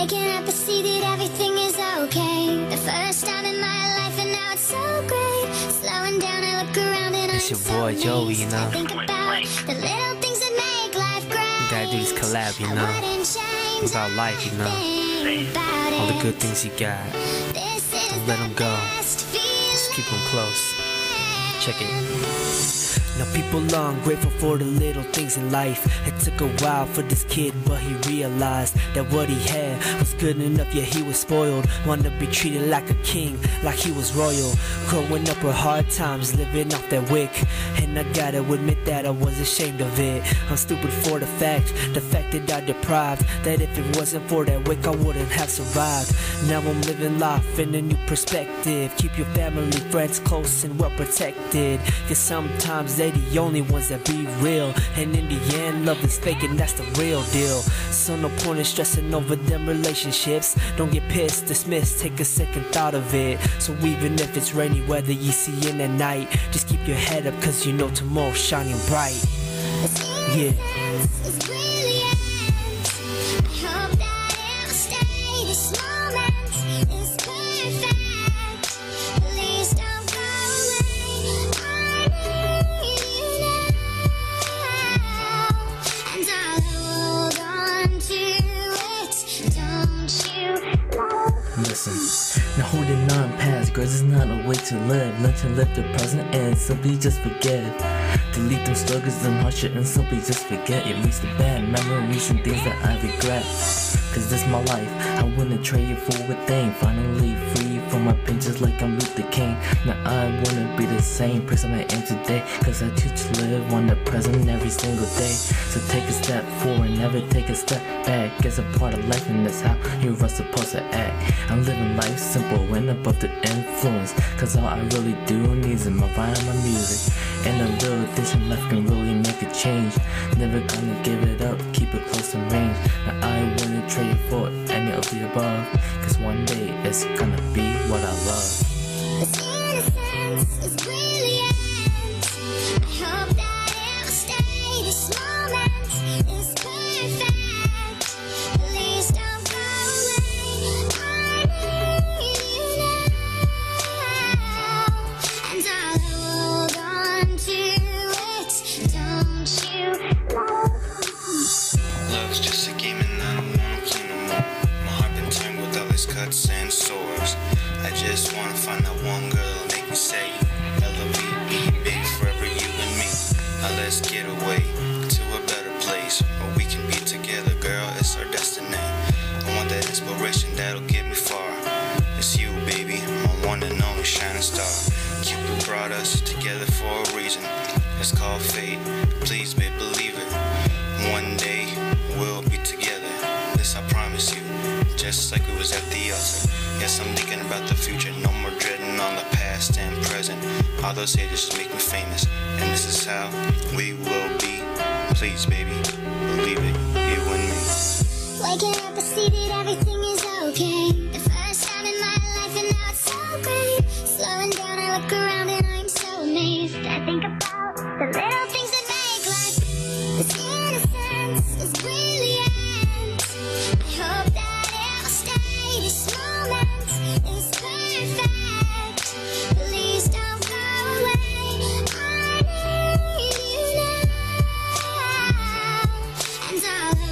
Waking up, I see that everything is okay. The first time in my life, and now it's so great. Slowing down, I look around and It's I'm your so boy, Joey, you know. I think about the little things that make life great. gotta do this collab, you know. wouldn't About life, you know. about All the good things you got. This is Don't let 'em the go. best feeling. Just keep them close. Check it. Now people are ungrateful for the little things in life. It took a while for this kid, but he realized that what he had was good enough. Yeah, he was spoiled. Wanted to be treated like a king, like he was royal. Growing up with hard times, living off that wick. And I gotta admit that I was ashamed of it. I'm stupid for the fact, the fact that I deprived. That if it wasn't for that wick, I wouldn't have survived. Now I'm living life in a new perspective. Keep your family, friends close and well protected. Cause sometimes they the only ones that be real. And in the end, love is fake and that's the real deal. So no point in stressing over them relationships. Don't get pissed, dismissed, take a second thought of it. So even if it's rainy weather you see in the night, just keep your head up cause you know tomorrow's shining bright. Yeah. It's Listen, now holding on past girls is not a way to live. Learn to live the present and simply just forget. Delete them struggles and hardship and simply just forget. it. Erase the bad memories and things that I regret. Cause this my life, I wouldn't trade it for a thing. Finally free from my pain just like I'm Luther King. Now I wanna be the same person I am today. Cause I choose to live on the present every single day. So take a step forward, never take a step back. It's a part of life and that's how you are supposed to act. I'm living life simple and above the influence. Cause all I really do need is my vibe my music. And a little this in life can really make a change. Never gonna give it up, keep it close in range. Now I wouldn't trade for any of the above. Cause one day it's gonna what I love. Find that one girl make me say L-O-V-E, big forever you and me. Now let's get away to a better place where we can be together, girl. It's our destiny. I want that inspiration that'll get me far. It's you, baby, my one and only shining star. Cupid brought us together for a reason. It's called fate. Please, babe, believe All those haters just make me famous. And this is how we will be. Please, baby, believe it. You and me. Waking up, I see that everything is okay. times I